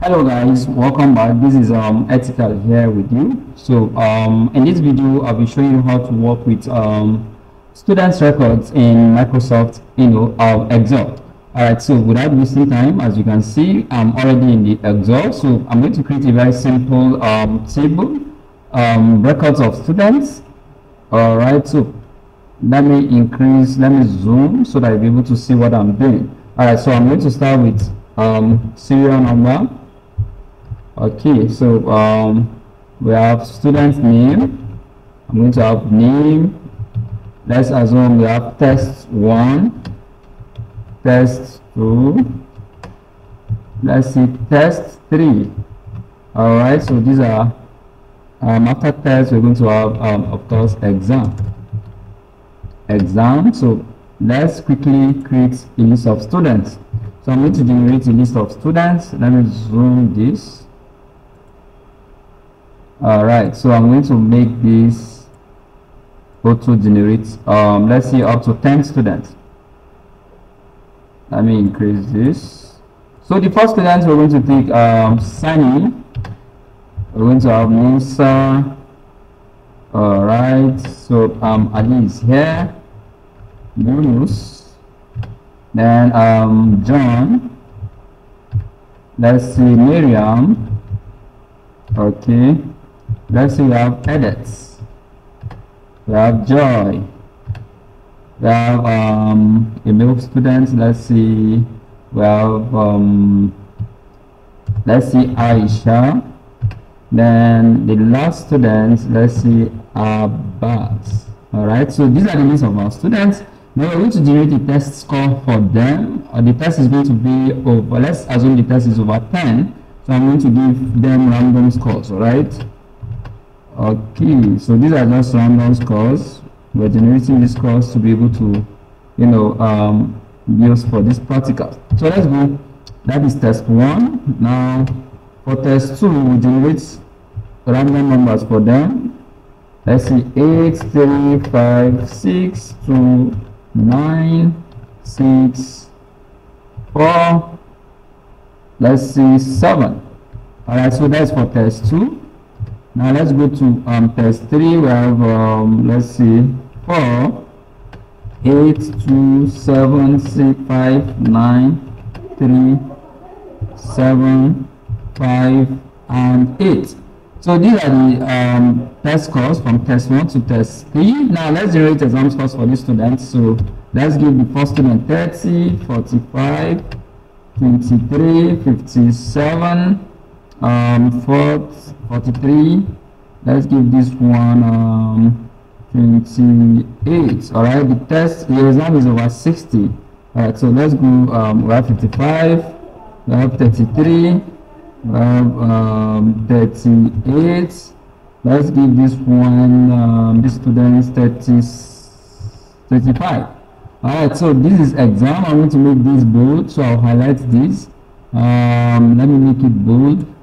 hello guys. Welcome back. This is um ethical here with you. So um in this video i'll be showing you how to work with um students records in microsoft you know excel. All right so without wasting time as you can see i'm already in the excel. So i'm going to create a very simple um table um records of students. All right so let me increase let me zoom so that i'll be able to see what i'm doing. All right so i'm going to start with um serial number okay so um we have student name. I'm going to have name. Let's assume we have test one test two. Let's see test three. All right so these are um after test we're going to have um of course exam. Exam so let's quickly create a list of students. So i'm going to generate a list of students. Let me zoom this all right so i'm going to make this auto generate um let's see up to 10 students. Let me increase this. So the first students we're going to take um sunny. We're going to have musa. All right so um ali is here. Yunus. Then um john. Let's see miriam. Okay let's see we have edits. We have joy. We have um a male student. Let's see. We have um let's see aisha. Then the last student let's see abbas. All right so these are the names of our students. Now we're going to generate a test score for them? Or the test is going to be over let's assume the test is over 10 so i'm going to give them random scores all right okay so these are just random scores. We're generating these scores to be able to you know um use for this practical. So let's go. That is test one. Now for test two we generate random numbers for them. Let's see 8 3 5 6 2 9 6 4 let's see 7 all right so that's for test 2 now let's go to um, test 3. We have, um, let's see, 4, 8, 2, 7, 6, 5, 9, 3, 7, 5, and 8. So these are the um, test scores from test 1 to test 3. Now let's generate exam scores for these students. So let's give the first student 30, 45, 23, 57, um, 40, 43 let's give this one um 28 all right the test the exam is over 60 all right so let's go um we have 55 we have 33 we have um 38 let's give this one um this students 30 35 all right so this is exam. I'm going to make this bold so i'll highlight this. Um let me make it bold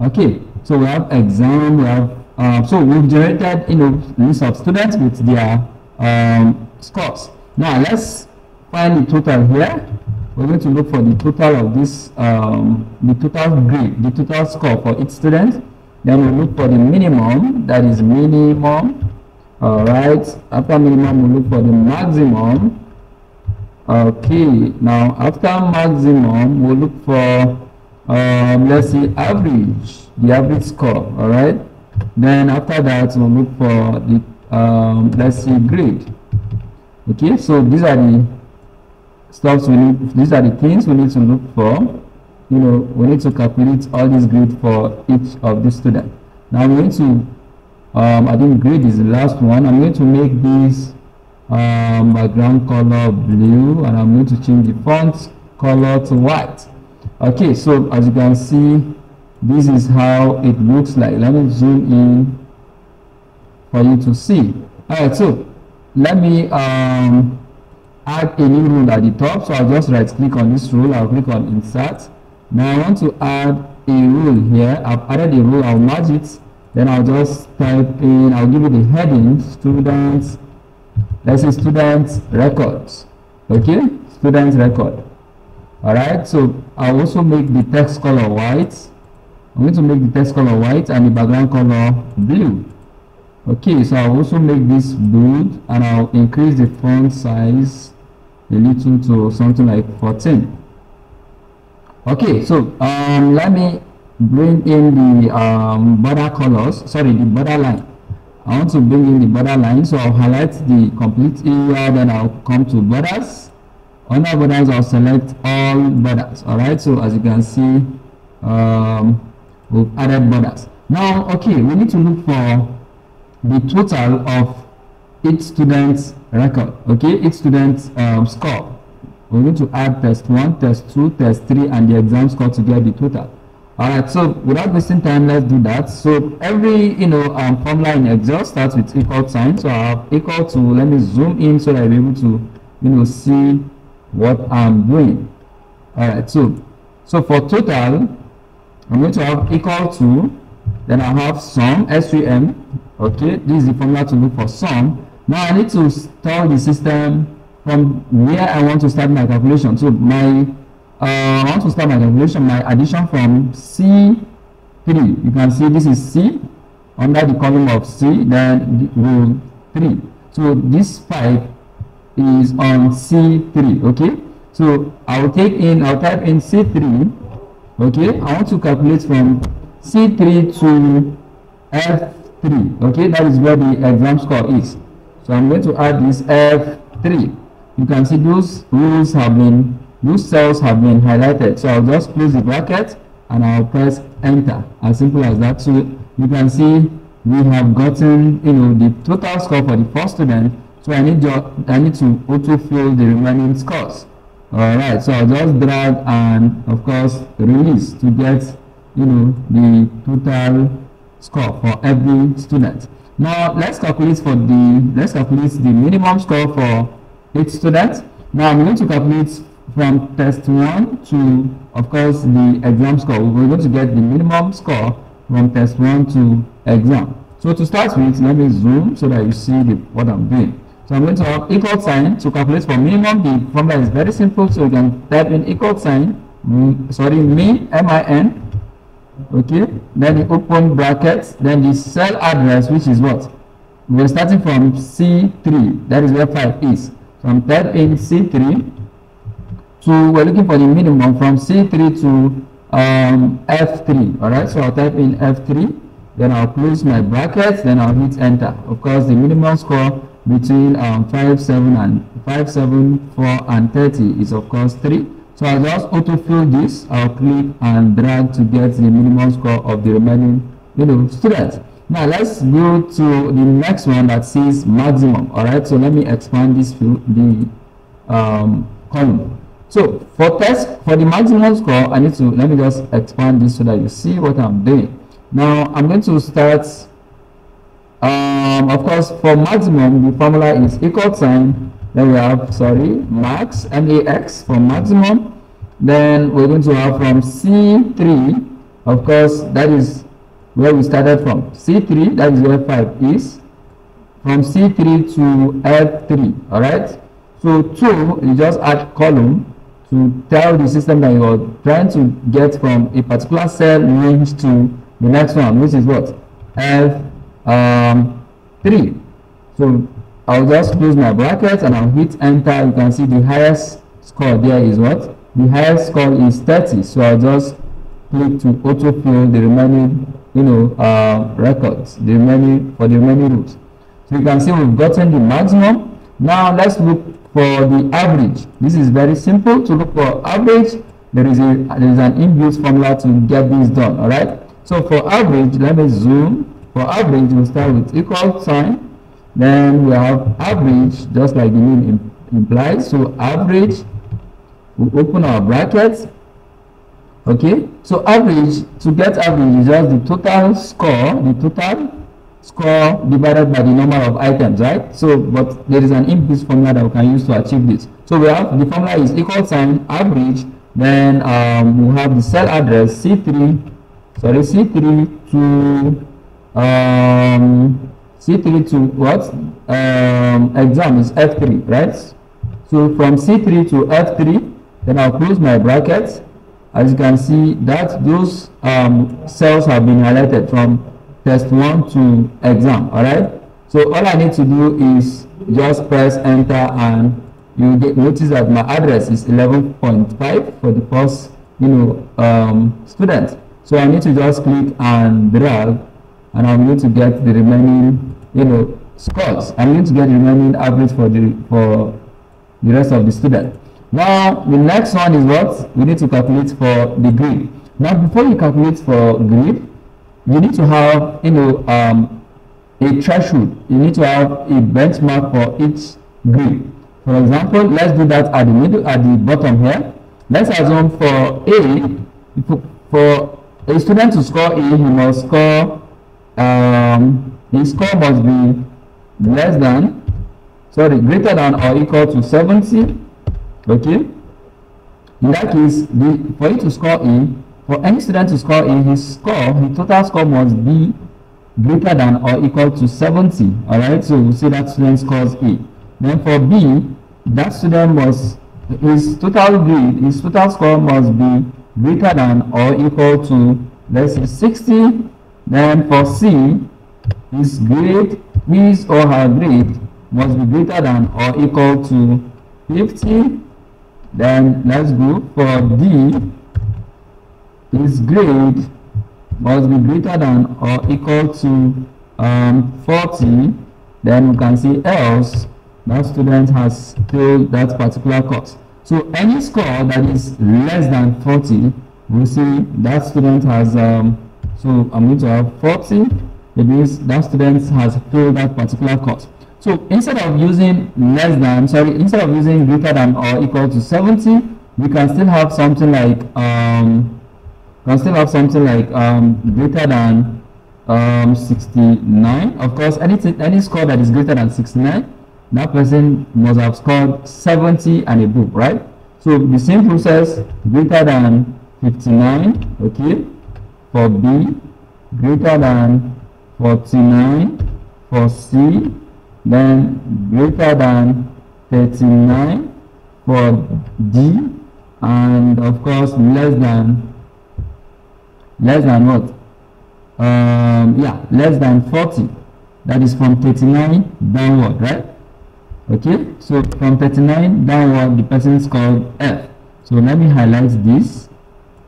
okay so we have exam we have uh, so we've generated you know list of students with their um, scores. Now let's find the total here. We're going to look for the total of this um, the total grade the total score for each student. Then we look for the minimum that is minimum all right after minimum we look for the maximum. Okay now after maximum we look for um, let's see average the average score all right? Then after that we'll look for the um, let's see grade. Okay so these are the stuffs we need these are the things we need to look for. You know we need to calculate all these grade for each of the student now i'm going to um, i think grade is the last one. I'm going to make this um, background color blue and i'm going to change the font color to white okay so as you can see this is how it looks like. Let me zoom in for you to see. All right so let me um, add a new rule at the top. So i'll just right click on this rule. I'll click on insert. Now i want to add a rule here. I've added a rule. I'll merge it. Then i'll just type in i'll give you the heading students let's say students records. Okay? Students record Alright, so I'll also make the text color white. I'm going to make the text color white and the background color blue. Okay, so I'll also make this bold and I'll increase the font size a little to something like 14. Okay, so um, let me bring in the um, border colors, sorry, the border line. I want to bring in the border line, so I'll highlight the complete area, then I'll come to borders. Under borders, I'll select all borders. Alright, so as you can see, um, we've added borders. Now, okay, we need to look for the total of each student's record, okay, each student's um, score. We're going to add test 1, test 2, test 3, and the exam score to get the total. Alright, so without wasting time, let's do that. So every, you know, um, formula in Excel starts with equal sign. So I have equal to, let me zoom in so that I'll be able to, you know, see what I'm doing. Alright, so, so for total, I'm going to have equal to, then I have sum, SUM, okay, this is the formula to look for sum. Now I need to tell the system from where I want to start my calculation. So my uh, I want to start my calculation, my addition from C3. You can see this is C under the column of C, then row 3. So this 5 is on C3, okay? So I'll take in, I'll type in C3, okay? I want to calculate from C3 to F3, okay? That is where the exam score is. So I'm going to add this F3. You can see those rules have been those cells have been highlighted so I'll just close the bracket and I'll press enter as simple as that so you can see we have gotten you know the total score for the first student so I need to I need to auto fill the remaining scores all right so I'll just drag and of course release to get you know the total score for every student now let's calculate for the let's calculate the minimum score for each student now I'm going to calculate from test 1 to, of course, the exam score. We're going to get the minimum score from test 1 to exam. So to start with, let me zoom so that you see the, what I'm doing. So I'm going to have equal sign to calculate for minimum. The formula is very simple, so you can type in equal sign, sorry, min, M-I-N, okay, then the open brackets, then the cell address, which is what? We're starting from C3, that is where 5 is. So I'm typing C3, so we're looking for the minimum from C3 to um, F3. All right, so I'll type in F3, then I'll close my brackets, then I'll hit enter. Of course, the minimum score between um, 5, 7, and 5, 7, 4, and 30 is of course 3. So I'll just autofill this. I'll click and drag to get the minimum score of the remaining, you know, students. Now let's go to the next one that says maximum. All right, so let me expand this field, the um, column. So for test, for the maximum score, I need to, let me just expand this so that you see what I'm doing. Now I'm going to start, um, of course, for maximum, the formula is equal sign. Then we have, sorry, max, M-A-X for maximum. Then we're going to have from C3, of course, that is where we started from. C3, that is where 5 is. From C3 to F3, all right? So 2, you just add column to tell the system that you're trying to get from a particular cell range to the next one, which is what? F3. Um, 3. so I'll just close my brackets and I'll hit enter. You can see the highest score there is what? The highest score is 30. So I'll just click to autofill the remaining, you know, uh, records, the remaining for the remaining rows. So you can see we've gotten the maximum. Now let's look for the average. This is very simple to look for average. There is a there is an inbuilt formula to get this done. All right. So for average, let me zoom. For average, we'll start with equal sign. Then we have average, just like the name implies. So average, we open our brackets. Okay. So average to get average is just the total score, the total score divided by the number of items, right? So, but there is an input formula that we can use to achieve this. So we have the formula is equal sign average, then um, we have the cell address C3, sorry, C3 to um, C3 to what? Um, exam is F3, right? So from C3 to F3, then I'll close my brackets as you can see that those um, cells have been highlighted from test 1 to exam all right so all I need to do is just press enter and you get notice that my address is 11.5 for the first you know um, student so I need to just click and drag and I'm going to get the remaining you know scores. I'm going to get the remaining average for the for the rest of the student. Now the next one is what we need to calculate for the now before you calculate for grade you need to have you know um, a threshold. You need to have a benchmark for each grade. For example let's do that at the middle at the bottom here. Let's assume for a for a student to score a he must score um his score must be less than sorry greater than or equal to 70 okay? In that case the for you to score a for any student to score a his score his total score must be greater than or equal to 70 all right so we say that student scores a. Then for b that student must his total grade his total score must be greater than or equal to let's say 60 then for c his grade his or her grade must be greater than or equal to 50 then let's go for d. His grade must be greater than or equal to um, 40 then we can see else that student has failed that particular course. So any score that is less than 40 we see that student has um, so going to have 40 it means that student has failed that particular course. So instead of using less than sorry instead of using greater than or equal to 70 we can still have something like um, can still have something like um, greater than um, 69 of course anything any score that is greater than 69 that person must have scored 70 and above right? So the same process greater than 59 okay for b greater than 49 for c then greater than 39 for d and of course less than less than what? Um yeah less than 40 that is from 39 downward right? Okay so from 39 downward the person is called f. So let me highlight this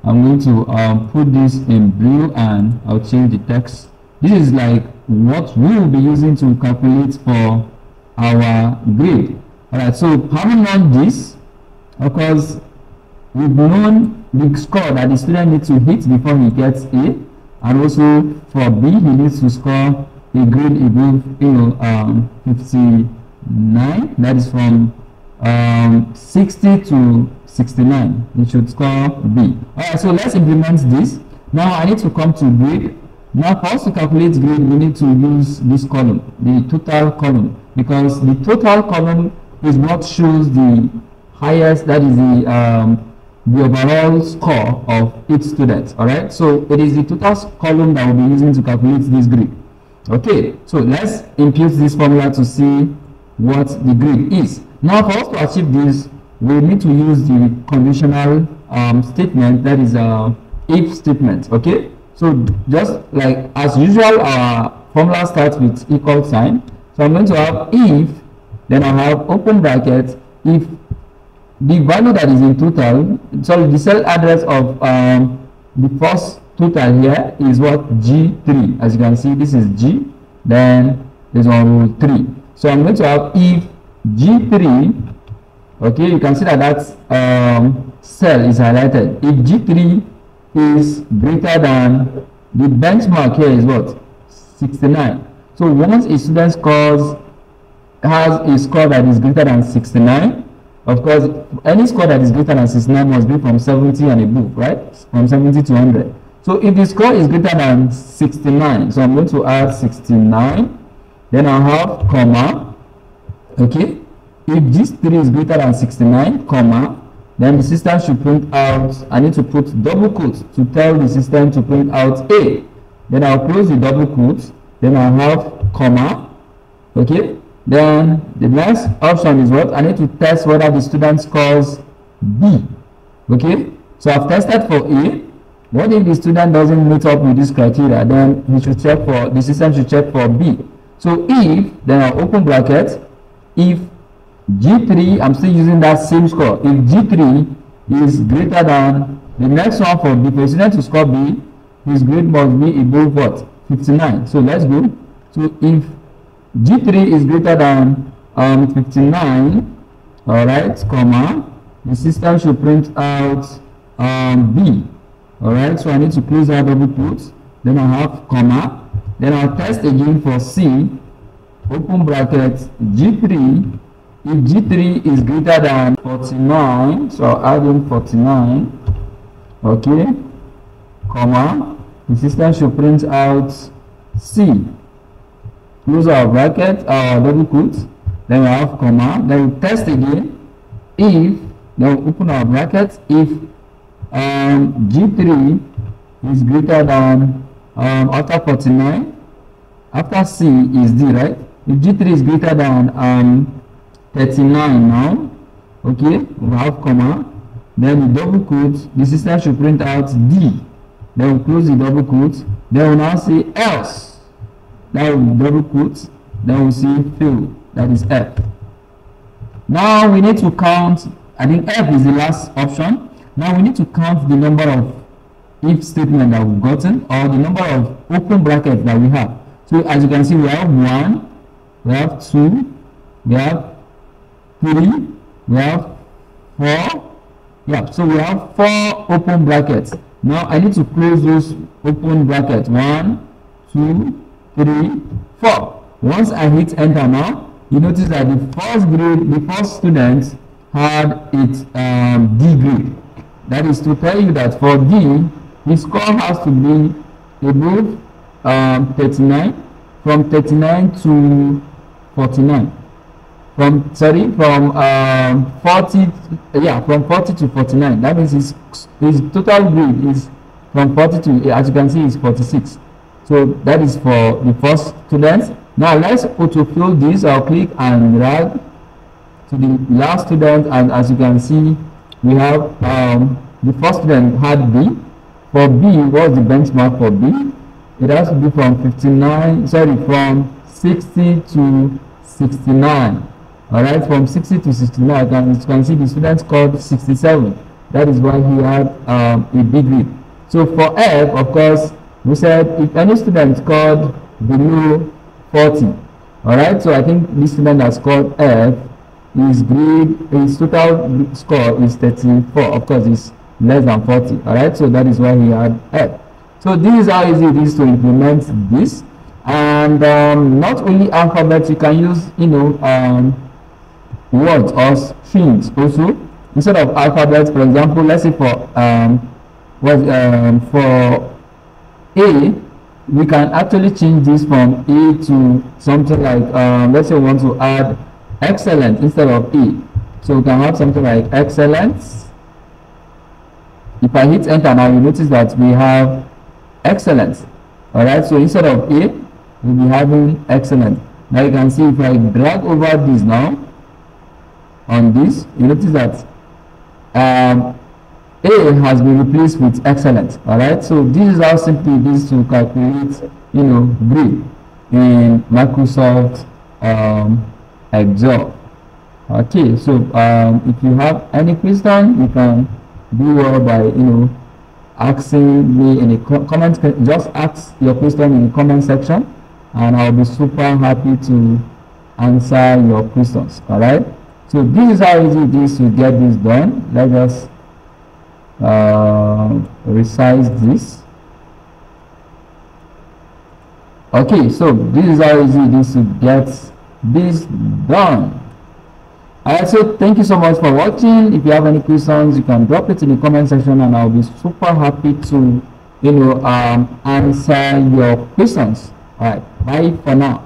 i'm going to um, put this in blue and i'll change the text. This is like what we will be using to calculate for our grade all right so having known this of course we've known the score that the student needs to hit before he gets A and also for B he needs to score a grade above you know um, 59 that is from um, 60 to 69 he should score B. Alright so let's implement this. Now I need to come to grade now for us to calculate grade we need to use this column the total column. Because the total column is what shows the highest that is the um, the overall score of each student. All right so it is the total column that we'll be using to calculate this grade okay so let's impute this formula to see what the grade is. Now for us to achieve this we need to use the conditional um, statement that is a if statement okay? So just like as usual our formula starts with equal sign. So i'm going to have if then i have open bracket if the value that is in total sorry the cell address of um, the first total here is what? G3 as you can see this is g then there's on row 3 so i'm going to have if g3 okay you can see that that um, cell is highlighted if g3 is greater than the benchmark here is what 69 so once a student scores has a score that is greater than 69 of course, any score that is greater than 69 must be from 70 and above, right? From 70 to 100. So if the score is greater than 69, so I'm going to add 69, then i have comma, okay? If this 3 is greater than 69, comma, then the system should print out, I need to put double quotes to tell the system to print out A. Then I'll close the double quotes, then i'll have comma, okay? Then the next option is what? I need to test whether the student scores B. Okay, so I've tested for A. What if the student doesn't meet up with this criteria? Then he should check for, the system should check for B. So if, then I'll open bracket, if G3, I'm still using that same score. If G3 is greater than the next one for B, for to score B, his grade must be above what? 59. So let's go. So if G3 is greater than um, 59, all right, comma, the system should print out um, B. All right, so I need to close that double quote. Then I have comma. Then I'll test again for C. Open bracket G3. If G3 is greater than 49, so add in 49. Okay, comma. The system should print out C. Close our bracket, our double quote. Then we have comma. Then we test again. If now open our bracket if um, G3 is greater than um, after 49 after C is D right if G3 is greater than um, 39 now. Okay we have comma then the double quotes the system should print out D. Then we close the double quotes. Then we now say else. Then we double quotes. Then we see fill. That is F. Now we need to count I think F is the last option. Now we need to count the number of if statement that we've gotten or the number of open brackets that we have. So as you can see, we have one, we have two, we have three, we have four. Yeah, so we have four open brackets. Now I need to close those open brackets. One, two, three, four. Once I hit enter now, you notice that the first grade, the first student had its um. That is to tell you that for D, the score has to be above um, 39, from 39 to 49. From sorry, from um, 40, yeah, from 40 to 49. That means his his total grade is from 40 to, as you can see, is 46. So that is for the first student. Now let's autofill this. I'll click and drag to the last student and as you can see we have um, the first student had B for B what's the benchmark for B it has to be from 59 sorry from 60 to 69 all right from 60 to 69 as you can see the student scored 67 that is why he had um, a B grade so for F of course we said if any student scored below 40 all right so I think this student has scored F his grade his total score is 34 of course it's less than 40 all right so that is why he had F. So this is how easy it is to implement this. And um, not only alphabet you can use you know um, words or strings also instead of alphabet for example let's say for um, what um, for A we can actually change this from A to something like um, let's say we want to add excellent instead of E. So we can have something like excellence. If I hit enter now, you notice that we have excellence. Alright, so instead of A, we'll be having excellent. Now you can see if I drag over this now, on this, you notice that um, A has been replaced with excellent. Alright, so this is how simple it is to calculate, you know, grade in Microsoft um, Excel. Okay, so um, if you have any question, you can do well by you know asking me in the comment. Just ask your question in the comment section, and I'll be super happy to answer your questions. All right. So this is how easy it is to get this done. Let us uh, resize this. Okay, so this is how easy it is to get this done alright so thank you so much for watching if you have any questions you can drop it in the comment section and i'll be super happy to you know um, answer your questions all right bye for now